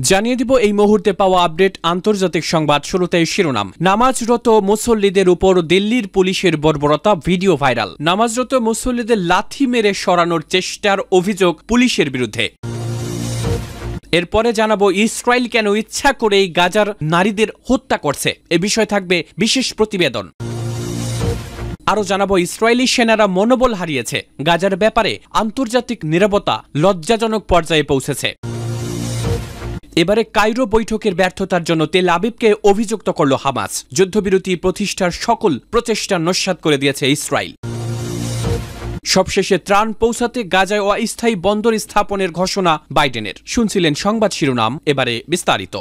জানিয়ে দিব এই মুহূর্তে পাওয়া আপডেট আন্তর্জাতিক সংবাদ শুরুতে শিরোনাম। নামাজরত মুসল্লিদের উপর দিল্লির পুলিশের বর্বরতা ভিডিও ভাইরাল। নামাজরত মুসল্লিদের লাথি মেরে সরানোর চেষ্টার অভিযোগ পুলিশের বিরুদ্ধে। এরপরে জানাব, ইসরায়েল কেন ইচ্ছা করেই গাজার নারীদের হত্যা করছে? এ বিষয়ে থাকবে বিশেষ প্রতিবেদন। আরও জানাব, ইসরায়েলি সেনারা মনোবল হারিয়েছে। গাজার ব্যাপারে আন্তর্জাতিক নিরাপত্তা লজ্জাজনক পর্যায়ে পৌঁছেছে। এবারে কাইরো বৈঠকের ব্যর্থতার জন্য তেল আবিবকে অভিযুক্ত করল হামাস। যুদ্ধবিরতি প্রতিষ্ঠার সকল প্রচেষ্টা নস্যাৎ করে দিয়েছে ইসরায়েল। সবশেষে ত্রাণ পৌঁছাতে গাজায় অস্থায়ী বন্দর স্থাপনের ঘোষণা বাইডেনের। শুনছিলেন সংবাদ শিরোনাম, এবারে বিস্তারিত।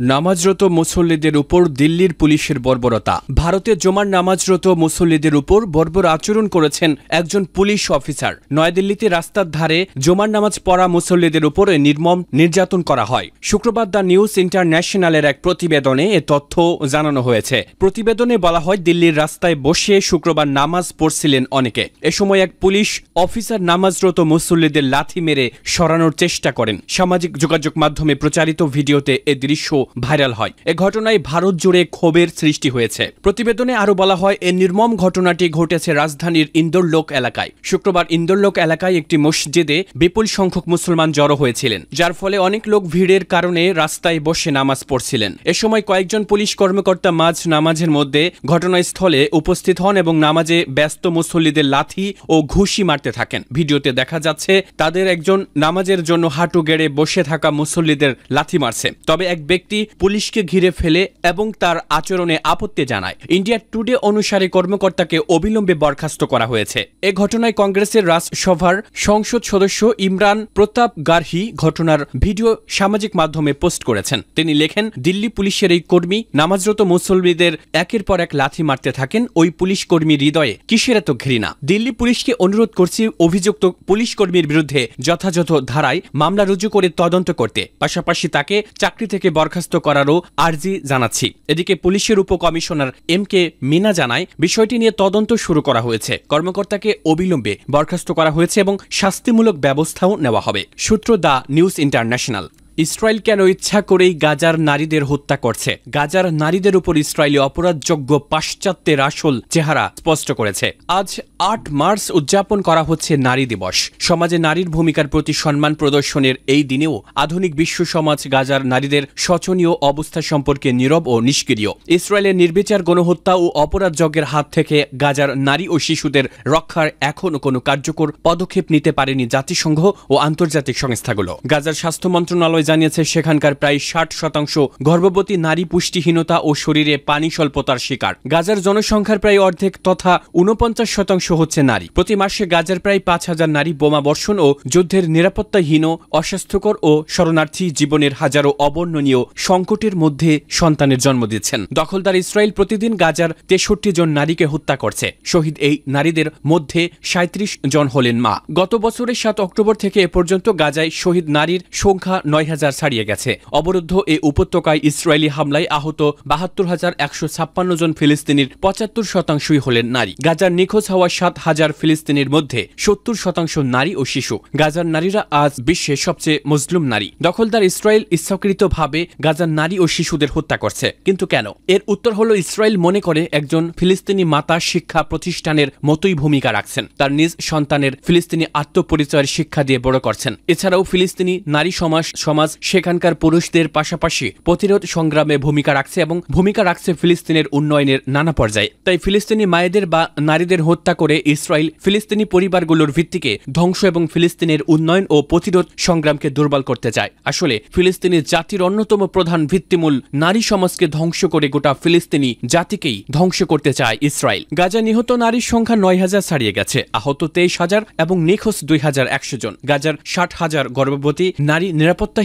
নামাজরত মুসল্লিদের উপর দিল্লির পুলিশের বর্বরতা। ভারতে জমার নামাজরত মুসল্লিদের উপর বর্বর আচরণ করেছেন একজন পুলিশ অফিসার। নয়াদিল্লিতে রাস্তার ধারে জমার নামাজ পড়া মুসল্লিদের উপর নির্মম নির্যাতন করা হয়। শুক্রবার দ্য নিউজ ইন্টারন্যাশনালের এক প্রতিবেদনে এ তথ্য জানানো হয়েছে। প্রতিবেদনে বলা হয়, দিল্লির রাস্তায় বসে শুক্রবার নামাজ পড়ছিলেন অনেকে। এ সময় এক পুলিশ অফিসার নামাজরত মুসল্লিদের লাথি মেরে সরানোর চেষ্টা করেন। সামাজিক যোগাযোগ মাধ্যমে প্রচারিত ভিডিওতে এ দৃশ্য ভাইরাল হয়। এ ঘটনায় ভারত জুড়ে ক্ষোভের সৃষ্টি হয়েছে। প্রতিবেদনে আরও বলা হয়, এ নির্মম ঘটনাটি ঘটেছে রাজধানীর ইন্দোরলোক এলাকায়। শুক্রবার ইন্দোরলোক এলাকায় একটি মসজিদে বিপুল সংখ্যক মুসলমান জড়ো হয়েছিলেন, যার ফলে অনেক লোক ভিড়ের কারণে রাস্তায় বসে নামাজ পড়ছিলেন। এ সময় কয়েকজন পুলিশ কর্মকর্তা মাঝ নামাজের মধ্যে ঘটনাস্থলে উপস্থিত হন এবং নামাজে ব্যস্ত মুসল্লিদের লাথি ও ঘুষি মারতে থাকেন। ভিডিওতে দেখা যাচ্ছে, তাদের একজন নামাজের জন্য হাঁটু গেড়ে বসে থাকা মুসল্লিদের লাথি মারছে। তবে এক ব্যক্তি পুলিশকে ঘিরে ফেলে এবং তার আচরণে আপত্তি জানায়। ইন্ডিয়া টুডে অনুসারে কর্মকর্তাকে অবিলম্বে বরখাস্ত করা হয়েছে। এ ঘটনায় কংগ্রেসের রাজসভার সংসদ সদস্য ইমরান প্রতাপ গার্হি ঘটনার ভিডিও সামাজিক মাধ্যমে পোস্ট করেছেন। তিনি লেখেন, দিল্লি পুলিশের এই কর্মী নামাজরত মুসল্লিদের একের পর এক লাথি মারতে থাকেন। ওই পুলিশ কর্মীর হৃদয়ে কিসের এত ঘৃণা? দিল্লি পুলিশকে অনুরোধ করছি অভিযুক্ত পুলিশ কর্মীর বিরুদ্ধে যথাযথ ধারায় মামলা রুজু করে তদন্ত করতে। পাশাপাশি তাকে চাকরি থেকে বরখাস্ত করারও আর্জি জানাচ্ছি। এদিকে পুলিশের উপকমিশনার এম কে মিনা জানায়, বিষয়টি নিয়ে তদন্ত শুরু করা হয়েছে। কর্মকর্তাকে অবিলম্বে বরখাস্ত করা হয়েছে এবং শাস্তিমূলক ব্যবস্থাও নেওয়া হবে। সূত্র দ্য নিউজ ইন্টারন্যাশনাল। ইসরায়েল কেন ইচ্ছা করেই গাজার নারীদের হত্যা করছে? গাজার নারীদের উপর ইসরায়েলি অপরাধযোগ্য পাশ্চাত্যের আসল চেহারা স্পষ্ট করেছে। আজ আট মার্চ উদযাপন করা হচ্ছে নারী দিবস। সমাজে নারীর ভূমিকার প্রতি সম্মান প্রদর্শনের এই দিনেও আধুনিক বিশ্ব সমাজ গাজার নারীদের শোচনীয় অবস্থা সম্পর্কে নীরব ও নিষ্ক্রিয়। ইসরায়েলের নির্বিচার গণহত্যা ও অপরাধযজ্ঞের হাত থেকে গাজার নারী ও শিশুদের রক্ষার এখনও কোনো কার্যকর পদক্ষেপ নিতে পারেনি জাতিসংঘ ও আন্তর্জাতিক সংস্থাগুলো। গাজার স্বাস্থ্য মন্ত্রণালয় জানিয়েছে, সেখানকার প্রায় ষাট শতাংশ গর্ভবতী নারী পুষ্টিহীনতা ও শরীরে পানি স্বল্পতার শিকার। গাজার জনসংখ্যার প্রায় অর্ধেক তথা উনপঞ্চাশ শতাংশ হচ্ছে নারী। প্রতি মাসে গাজার প্রায় পাঁচ হাজার নারী বোমা বর্ষণ ও যুদ্ধের নিরাপত্তাহীন অস্বাস্থ্যকর ও শরণার্থী জীবনের হাজারো অবর্ণনীয় সংকটের মধ্যে সন্তানের জন্ম দিচ্ছেন। দখলদার ইসরায়েল প্রতিদিন গাজার তেষট্টি জন নারীকে হত্যা করছে। শহীদ এই নারীদের মধ্যে সাঁত্রিশ জন হলেন মা। গত বছরের সাত অক্টোবর থেকে এ পর্যন্ত গাজায় শহীদ নারীর সংখ্যা নয় হাজার ছাড়িয়ে গেছে। অবরুদ্ধ এ উপত্যকায় ইসরায়েলি হামলায় আহত বাহাত্তর হাজার একশো ছাপ্পান্ন জন ফিলিস্তিনির পঁচাত্তর শতাংশই হলেন নারী। গাজার নিখোঁজ হওয়া সাত হাজার ফিলিস্তিনির মধ্যে সত্তর শতাংশ নারী ও শিশু। গাজার নারীরা আজ বিশ্বে সবচেয়ে মজলুম নারী। দখলদার ইসরায়েল ইচ্ছাকৃতভাবে গাজার নারী ও শিশুদের হত্যা করছে। কিন্তু কেন? এর উত্তর হল ইসরায়েল মনে করে একজন ফিলিস্তিনি মাতা শিক্ষা প্রতিষ্ঠানের মতোই ভূমিকা রাখছেন। তার নিজ সন্তানের ফিলিস্তিনি আত্মপরিচয়ের শিক্ষা দিয়ে বড় করছেন। এছাড়াও ফিলিস্তিনি নারী সমাজ সমাজ সেখানকার পুরুষদের পাশাপাশি প্রতিরোধ সংগ্রামে ভূমিকা রাখছে এবং ভূমিকা রাখছে ফিলিস্তিনের উন্নয়নের নানা পর্যায়ে। তাই ফিলিস্তিনি মায়েদের বা নারীদের হত্যা করে ইসরায়েল ফিলিস্তিনি পরিবারগুলোর ভিত্তিকে ধ্বংস এবং ফিলিস্তিনের উন্নয়ন ও প্রতিরোধ সংগ্রামকে দুর্বল করতে চায়। আসলে ফিলিস্তিনি জাতির অন্যতম প্রধান ভিত্তিমূল নারী সমাজকে ধ্বংস করে গোটা ফিলিস্তিনি জাতিকেই ধ্বংস করতে চায় ইসরায়েল। গাজা নিহত নারীর সংখ্যা নয় হাজার ছাড়িয়ে গেছে, আহত তেইশ হাজার এবং নিখোঁজ দুই হাজার একশো জন। গাজার ষাট হাজার গর্ভবতী নারী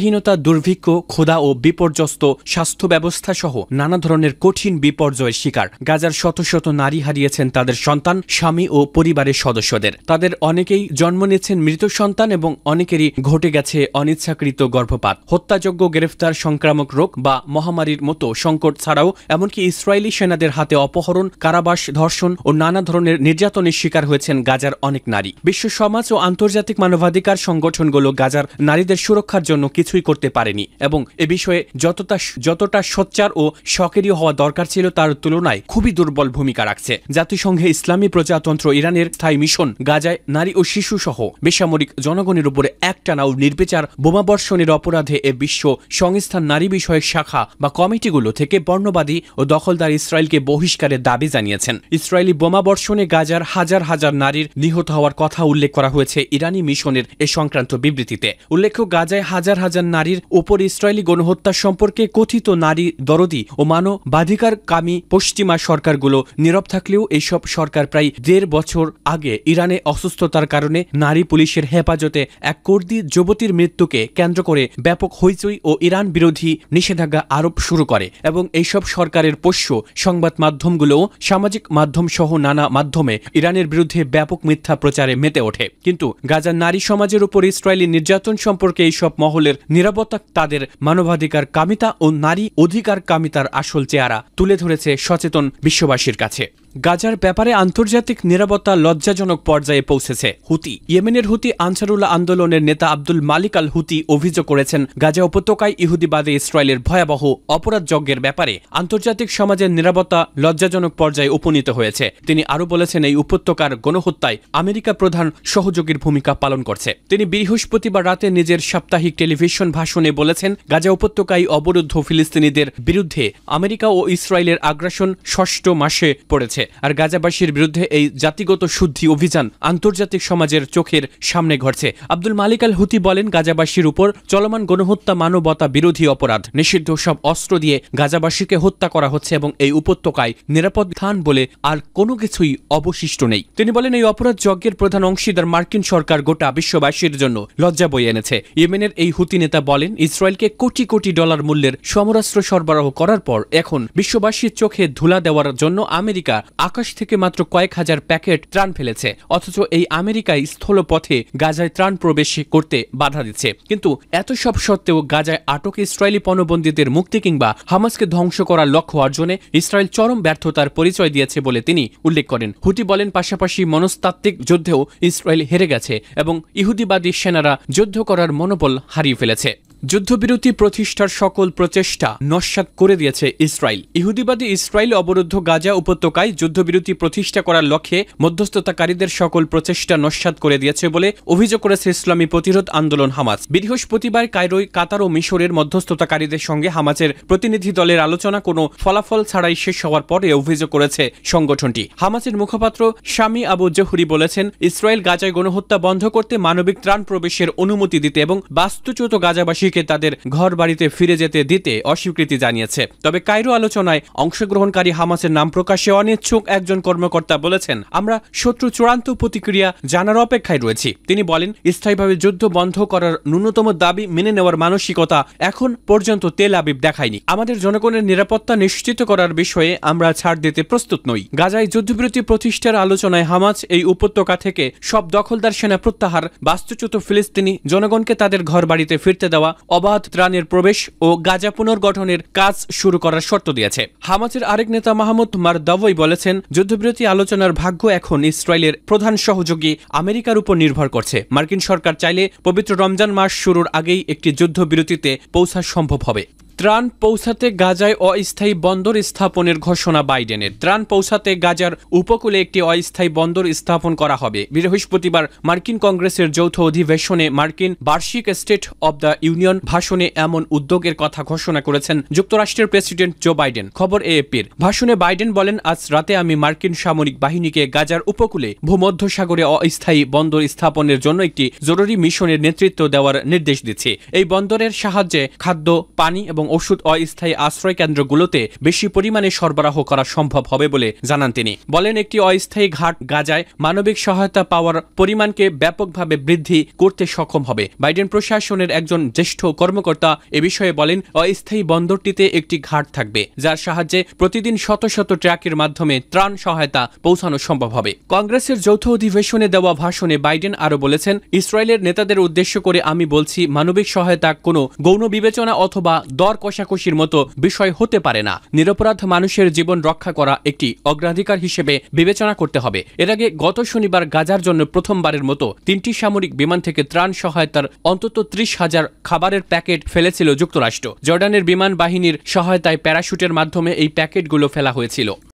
নিরাপত্তাহীনতা দুর্ভিক্ষ, ক্ষুধা ও বিপর্যস্ত স্বাস্থ্য ব্যবস্থা সহ নানা ধরনের কঠিন বিপর্যয়ের শিকার। গাজার শত শত নারী হারিয়েছেন তাদের সন্তান, স্বামী ও পরিবারের সদস্যদের। তাদের অনেকেই জন্ম নিয়েছেন মৃত সন্তান এবং অনেকেরই ঘটে গেছে অনিচ্ছাকৃত গর্ভপাত। হত্যাযোগ্য গ্রেফতার সংক্রামক রোগ বা মহামারীর মতো সংকট ছাড়াও এমনকি ইসরায়েলি সেনাদের হাতে অপহরণ, কারাবাস, ধর্ষণ ও নানা ধরনের নির্যাতনের শিকার হয়েছেন গাজার অনেক নারী। বিশ্ব সমাজ ও আন্তর্জাতিক মানবাধিকার সংগঠনগুলো গাজার নারীদের সুরক্ষার জন্য কিছুই কিছুই করতে পারেনি এবং এ বিষয়ে যতটা যতটা সোচ্চার ও সক্রিয় হওয়া দরকার ছিল তার তুলনায় খুবই দুর্বল ভূমিকা রাখছে। জাতিসংঘে ইসলামী প্রজাতন্ত্র ইরানের স্থায়ী মিশন, গাজায় নারী ও শিশু সহ বেসামরিক জনগণের উপরে একটানা ও নির্বিচার বোমাবর্ষণের অপরাধে এ বিশ্ব সংস্থান নারী বিষয়ক শাখা বা কমিটিগুলো থেকে বর্ণবাদী ও দখলদার ইসরায়েলকে বহিষ্কারের দাবি জানিয়েছেন। ইসরায়েলি বোমাবর্ষণে গাজার হাজার হাজার নারীর নিহত হওয়ার কথা উল্লেখ করা হয়েছে ইরানি মিশনের এ সংক্রান্ত বিবৃতিতে। উল্লেখ্য, গাজায় হাজার হাজার নারীর উপর ইসরায়েলি গণহত্যা সম্পর্কে কথিত নারী দরদি ও মানবাধিকার কামী পশ্চিমা সরকারগুলো নীরব থাকলেও এইসব সরকার প্রায় দেড় বছর আগে ইরানে অসুস্থতার কারণে নারী পুলিশের হেফাজতে এক কর্দি যুবতীর মৃত্যুকে কেন্দ্র করে ব্যাপক হইচই ও ইরান বিরোধী নিষেধাজ্ঞা আরোপ শুরু করে এবং এইসব সরকারের পোষ্য সংবাদ মাধ্যমগুলোও সামাজিক মাধ্যম সহ নানা মাধ্যমে ইরানের বিরুদ্ধে ব্যাপক মিথ্যা প্রচারে মেতে ওঠে। কিন্তু গাজার নারী সমাজের উপর ইসরায়েলি নির্যাতন সম্পর্কে এইসব মহলের নিরাপত্তা তাদের মানবাধিকার কামিতা ও নারী অধিকার কামিতার আসল চেহারা তুলে ধরেছে সচেতন বিশ্ববাসীর কাছে। গাজার ব্যাপারে আন্তর্জাতিক নিরাপত্তা লজ্জাজনক পর্যায়ে পৌঁছেছে হুতি। ইয়েমেনের হুতি আনসারুল্লাহ আন্দোলনের নেতা আব্দুল মালিক আল হুতি অভিযোগ করেছেন, গাজা উপত্যকায় ইহুদিবাদে ইসরায়েলের ভয়াবহ অপরাধ যজ্ঞের ব্যাপারে আন্তর্জাতিক সমাজের নিরাপত্তা লজ্জাজনক পর্যায়ে উপনীত হয়েছে। তিনি আরও বলেছেন, এই উপত্যকার গণহত্যায় আমেরিকা প্রধান সহযোগীর ভূমিকা পালন করছে। তিনি বৃহস্পতিবার রাতে নিজের সাপ্তাহিক টেলিভিশন ভাষণে বলেছেন, গাজা উপত্যকায় অবরুদ্ধ ফিলিস্তিনিদের বিরুদ্ধে আমেরিকা ও ইসরায়েলের আগ্রাসন ষষ্ঠ মাসে পড়েছে। আর গাজাবাসীর বিরুদ্ধে এই জাতিগত শুদ্ধি অভিযান আন্তর্জাতিক সমাজের চোখের সামনে ঘটছে। আব্দুল মালিক আল হুতি বলেন, গাজাবাসীর উপর চলমান গণহত্যা মানবতা বিরোধী অপরাধ। নিষিদ্ধ সব অস্ত্র দিয়ে গাজাবাসীকে হত্যা করা হচ্ছে এবং এই উপত্যকায় নিরাপদ স্থান বলে আর কোনো কিছুই অবশিষ্ট নেই। তিনি বলেন, এই অপরাধ যজ্ঞের প্রধান অংশীদার মার্কিন সরকার গোটা বিশ্ববাসীর জন্য লজ্জা বয়ে এনেছে। ইয়েমেনের এই হুতি নেতা বলেন, ইসরায়েলকে কোটি কোটি ডলার মূল্যের সমরাস্ত্র সরবরাহ করার পর এখন বিশ্ববাসীর চোখে ধুলা দেওয়ার জন্য আমেরিকা আকাশ থেকে মাত্র কয়েক হাজার প্যাকেট ত্রাণ ফেলেছে, অথচ এই আমেরিকায় স্থলপথে গাজায় ত্রাণ প্রবেশ করতে বাধা দিচ্ছে। কিন্তু এত সব সত্ত্বেও গাজায় আটক ইসরায়েলি পণবন্দীদের মুক্তি কিংবা হামাসকে ধ্বংস করার লক্ষ্য অর্জনে ইসরায়েল চরম ব্যর্থতার পরিচয় দিয়েছে বলে তিনি উল্লেখ করেন। হুটি বলেন, পাশাপাশি মনস্তাত্ত্বিক যুদ্ধেও ইসরায়েল হেরে গেছে এবং ইহুদিবাদী সেনারা যুদ্ধ করার মনোবল হারিয়ে ফেলেছে। যুদ্ধবিরতি প্রতিষ্ঠার সকল প্রচেষ্টা নস্যাৎ করে দিয়েছে ইসরায়েল। ইহুদিবাদী ইসরায়েল অবরুদ্ধ গাজা উপত্যকায় যুদ্ধবিরতি প্রতিষ্ঠা করার লক্ষ্যে মধ্যস্থতাকারীদের সকল প্রচেষ্টা নস্যাৎ করে দিয়েছে বলে অভিযোগ করেছে ইসলামী প্রতিরোধ আন্দোলন হামাস। বৃহস্পতিবার কায়রোয়, কাতার ও মিশরের মধ্যস্থতাকারীদের সঙ্গে হামাসের প্রতিনিধি দলের আলোচনা কোনো ফলাফল ছাড়াই শেষ হওয়ার পরে অভিযোগ করেছে সংগঠনটি। হামাসের মুখপাত্র স্বামী আবু জহুরি বলেছেন, ইসরায়েল গাজায় গণহত্যা বন্ধ করতে মানবিক ত্রাণ প্রবেশের অনুমতি দিতে এবং বাস্তুচ্যুত গাজাবাসীকে তাদের ঘর বাড়িতে ফিরে যেতে দিতে অস্বীকৃতি জানিয়েছে। তবে কায়রো আলোচনায় অংশগ্রহণকারী হামাসের নাম প্রকাশে অনিচ্ছুক। একজন কর্মকর্তা বলেছেন, আমরা শত্রু চূড়ান্ত প্রতিক্রিয়া জানার অপেক্ষায় রয়েছি। তিনি বলেন, স্থায়ীভাবে যুদ্ধ বন্ধ করার ন্যূনতম দাবি মেনে নেওয়ার মানসিকতা এখন পর্যন্ত তেল আবিব দেখায়নি। আমাদের জনগণের নিরাপত্তা নিশ্চিত করার বিষয়ে আমরা ছাড় দিতে প্রস্তুত নই। গাজায় যুদ্ধবিরতি প্রতিষ্ঠার আলোচনায় হামাজ এই উপত্যকা থেকে সব দখলদার সেনা প্রত্যাহার, বাস্তুচ্যুত ফিলিস্তিনি জনগণকে তাদের ঘর বাড়িতে ফিরতে দেওয়া, অবাধ ত্রাণের প্রবেশ ও গাজা পুনর্গঠনের কাজ শুরু করার শর্ত দিয়েছে। হামাজের আরেক নেতা মাহমুদ মারদাবই বলেছেন, যুদ্ধবিরতি আলোচনার ভাগ্য এখন ইসরায়েলের প্রধান সহযোগী আমেরিকার উপর নির্ভর করছে। মার্কিন সরকার চাইলে পবিত্র রমজান মাস শুরুর আগেই একটি যুদ্ধবিরতিতে পৌঁছা সম্ভব হবে। ত্রাণ পৌঁছাতে গাজায় অস্থায়ী বন্দর স্থাপনের ঘোষণা বাইডেনের। ত্রাণ পৌঁছাতে গাজার উপকূলে একটি অস্থায়ী বন্দর স্থাপন করা হবে। বৃহস্পতিবার মার্কিন কংগ্রেসের যৌথ অধিবেশনে মার্কিন বার্ষিক স্টেট অব দ্য ইউনিয়ন ভাষণে এমন উদ্যোগের কথা ঘোষণা করেছেন যুক্তরাষ্ট্রের প্রেসিডেন্ট জো বাইডেন। খবর এএপির ভাষণে বাইডেন বলেন, আজ রাতে আমি মার্কিন সামরিক বাহিনীকে গাজার উপকূলে ভূমধ্যসাগরে অস্থায়ী বন্দর স্থাপনের জন্য একটি জরুরি মিশনের নেতৃত্ব দেওয়ার নির্দেশ দিচ্ছি। এই বন্দরের সাহায্যে খাদ্য, পানি এবং ওষুধ অস্থায়ী আশ্রয় কেন্দ্রগুলোতে বেশি পরিমাণে সরবরাহ করা সম্ভব হবে বলে জানান তিনি। বলেন, একটি অস্থায়ী ঘাট গাজায় মানবিক সহায়তা পাওয়ার পরিমাণকে ব্যাপকভাবে বৃদ্ধি করতে সক্ষম হবে। বাইডেন প্রশাসনের একজন জ্যেষ্ঠ কর্মকর্তা এ বিষয়ে বলেন, অস্থায়ী বন্দরটিতে একটি ঘাট থাকবে, যার সাহায্যে প্রতিদিন শত শত ট্রাকের মাধ্যমে ত্রাণ সহায়তা পৌঁছানো সম্ভব হবে। কংগ্রেসের যৌথ অধিবেশনে দেওয়া ভাষণে বাইডেন আরও বলেছেন, ইসরায়েলের নেতাদের উদ্দেশ্য করে আমি বলছি, মানবিক সহায়তা কোনো গৌণ বিবেচনা অথবা দর কষাকষির মতো বিষয় হতে পারে না। নিরপরাধ মানুষের জীবন রক্ষা করা একটি অগ্রাধিকার হিসেবে বিবেচনা করতে হবে। এর আগে গত শনিবার গাজার জন্য প্রথমবারের মতো তিনটি সামরিক বিমান থেকে ত্রাণ সহায়তার অন্তত ত্রিশ হাজার খাবারের প্যাকেট ফেলেছিল যুক্তরাষ্ট্র। জর্ডানের বিমান বাহিনীর সহায়তায় প্যারাশুটের মাধ্যমে এই প্যাকেটগুলো ফেলা হয়েছিল।